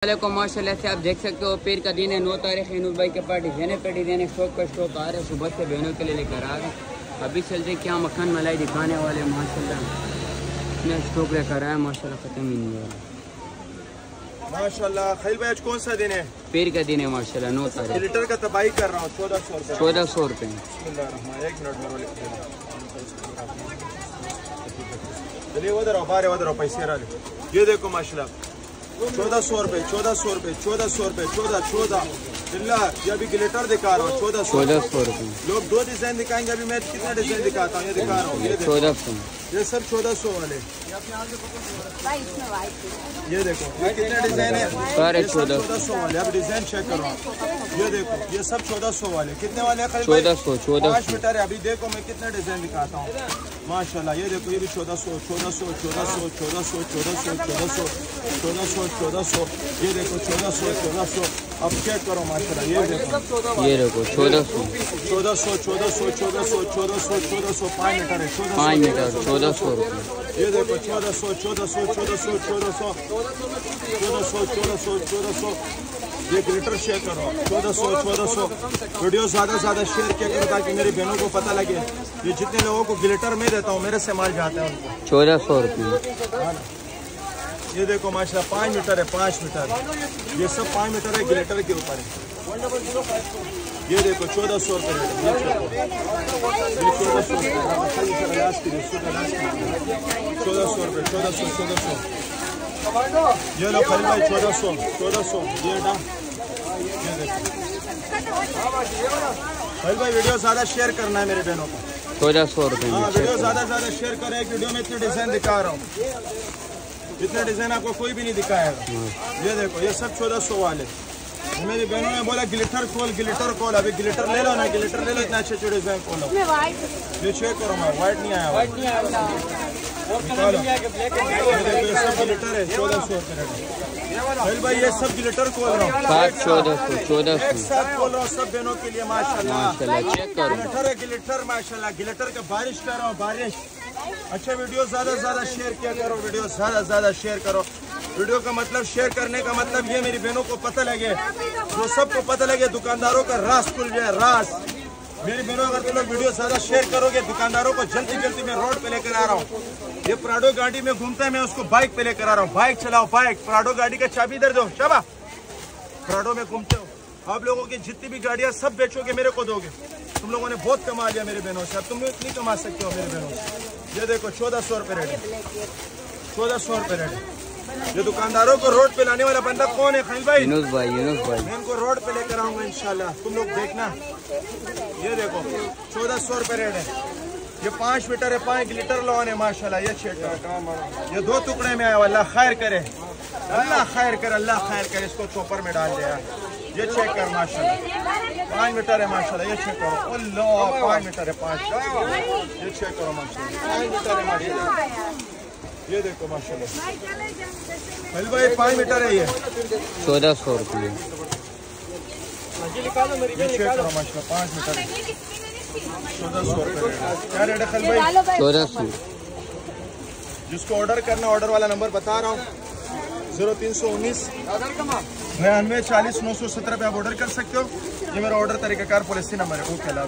को माशाल्लाह से आप देख सकते हो पीर का दिन है नौ तारीख इनूर भाई के पास डिजाइने पे डिजाइने स्टॉक पर स्टॉक आ रहे हैं सुबह से बहनों के लिए लेकर आ रहे हैं अभी चलते क्या मक्खन मलाई दिखाने वाले माशाल्लाह। इतने स्टॉक लेकर आए माशाल्लाह ख़त्म ही नहीं हो रहा माशाल्लाह खैल भाई आज कौन सा दिन है? पीर का दिन है माशाल्लाह नौ तारीख। लीटर का तबाही कर रहा हूँ चौदह सौ चौदह सौ रुपये ये देखो माशाल्लाह। चौदह सौ रुपये चौदह सौ रुपये चौदह सौ रुपये चौदह चौदह। चिल्ला ये अभी ग्लेटर दिखा रहा हूँ चौदह सौ। चौदह सौ रुपये लोग दो डिज़ाइन दिखाएँगे अभी मैं कितना डिज़ाइन दिखाता हूँ ये दिखा रहा हूँ ये चौदह सौ। ये सब चौदह सौ वाले। ये देखो ये कितने डिज़ाइन है? सारे चौदह। सौ वाले अब डिज़ाइन चेक करो ये देखो ये सब चौदह सौ वाले। कितने वाले हैं? चौदह सौ चौदह पाँच मीटर है अभी देखो मैं कितने डिज़ाइन दिखाता हूँ। माशाल्लाह ये देखो ये भी चौदह सौ चौदह सौ चौदह सौ चौदह सौ चौदह सौ चौदह सौ चौदह सौ चौदह सौ ये देखो चौदह सौ चौदह सौ अब चेक करो माशाल्लाह ये देखो ये देखो चौदह सौ चौदह सौ चौदह सौ चौदह सौ चौदह सौ चौदह सौ पाँच मीटर है चौदह पाँच सौ मीटर चौदह सौ रुपये ये देखो चौदह सौ चौदह सौ चौदह सौ चौदह सौ चौदह सौ चौदह सौ चौदह सौ एक लीटर शेयर करो। चौदह सौ चौदह सौ। वीडियो ज़्यादा से ज़्यादा शेयर किया करो ताकि मेरी बहनों को पता लगे। ये जितने लोगों को ग्लिटर में देता हूँ मेरे से माल जाते हैं उनको। चौदह सौ रुपये। हाँ ये देखो माशा पाँच मीटर है पाँच मीटर। ये सब पाँच मीटर है ग्लिटर के ऊपर है। ये देखो चौदह सौ रुपये। ये चौदह सौ चौदह सौ रुपये चौदह सौ चौदह सौ। ये लो खरीद भाई चौदह सौ चौदह सौ ये डा ये देखो खरीद भाई वीडियो ज़्यादा शेयर करना है मेरे बहनों को। चौदह सौ रुपये हाँ वीडियो ज़्यादा ज़्यादा शेयर करें एक वीडियो में इतने डिज़ाइन दिखा रहा हूँ। इतने डिज़ाइन आपको कोई भी नहीं दिखाएगा। ये देखो ये सब चौदह सौ वाले। मेरी बहनों ने बोला ग्लिटर खोल ग्लिटर खोल। अभी ग्लिटर ले लो ना ग्लिटर ले लो इतना अच्छे अच्छे डिज़ाइन खोलो। ये चेक करो मैं व्हाइट नहीं आया व्हाइट नहीं आया सब ग्लिटर है चौदह सौ भाई ये सब ग्लिटर खोल रहा हूँ। चौदह सौ चौदह सौ। साथ खोल रहा हूँ सब बहनों के लिए माशाल्लाह। माशाल्लाह चेक करो। गिलेटर है गिलेटर माशाल्लाह। गिलेटर का बारिश कर रहा हूँ बारिश। अच्छा वीडियो ज़्यादा से ज़्यादा शेयर किया करो वीडियो ज़्यादा से ज़्यादा शेयर करो। वीडियो का मतलब शेयर करने का मतलब ये, मेरी बहनों को पता लगे, जो सबको पता लगे, दुकानदारों का रास खुल जाए रास। मेरी बहनों, अगर तुम लोग वीडियो ज़्यादा शेयर करोगे, दुकानदारों को जल्दी जल्दी मैं रोड पे लेकर आ रहा हूँ। ये प्राडो गाड़ी में घूमता है, मैं उसको बाइक पे लेकर आ रहा हूँ। बाइक चलाओ बाइक प्राडो गाड़ी का चाबी इधर दो शाबा प्राडो में घूमते हो। आप लोगों की जितनी भी गाड़ियाँ सब बेचोगे, मेरे को दोगे। तुम लोगों ने बहुत कमा लिया, मेरे बहनों से। अब तुम लोग इतनी कमा सकते हो, मेरे बहनों से। ये देखो, चौदह सौ रुपये रेट चौदह सौ रुपये रेट ये दुकानदारों को रोड पे लाने वाला बंदा कौन है खलील भाई? यूनुस भाई यूनुस भाई। मैं इनको रोड पे लेकर आऊँगा इंशाल्लाह। तुम लोग देखना। ये देखो चौदह सौ रुपये रेट है। ये पाँच मीटर है पाँच लीटर लोन है माशाल्लाह ये चेक करो ये दो टुकड़े में आया अल्लाह खैर करे। अल्लाह खैर करे अल्लाह खैर करे इसको चोपर में डाल दिया ये चेक कर माशाल्लाह। पाँच मीटर है माशाल्लाह ये चेक करो। अल्लाह पाँच मीटर है पाँच। ये चेक करो माशाल्लाह। पाँच मीटर है माशाल्लाह। ये देखो माशाल्लाह। अली भाई पाँच मीटर है ये। चौदह सौ रुपये। ये चेक करो माशाल्लाह पाँच मीटर। चौदह सौ रुपये। क्या रेट है खल भाई? चौदह सौ। जिसको ऑर्डर करना ऑर्डर वाला नंबर बता रहा हूँ। ज़ीरो तीन सौ उन्नीस। बयानवे चालीस नौ सौ सत्रह पे आप ऑर्डर कर सकते हो। ये मेरा ऑर्डर तरीकाकार पॉलिसी नंबर है। ओके अल्लाह।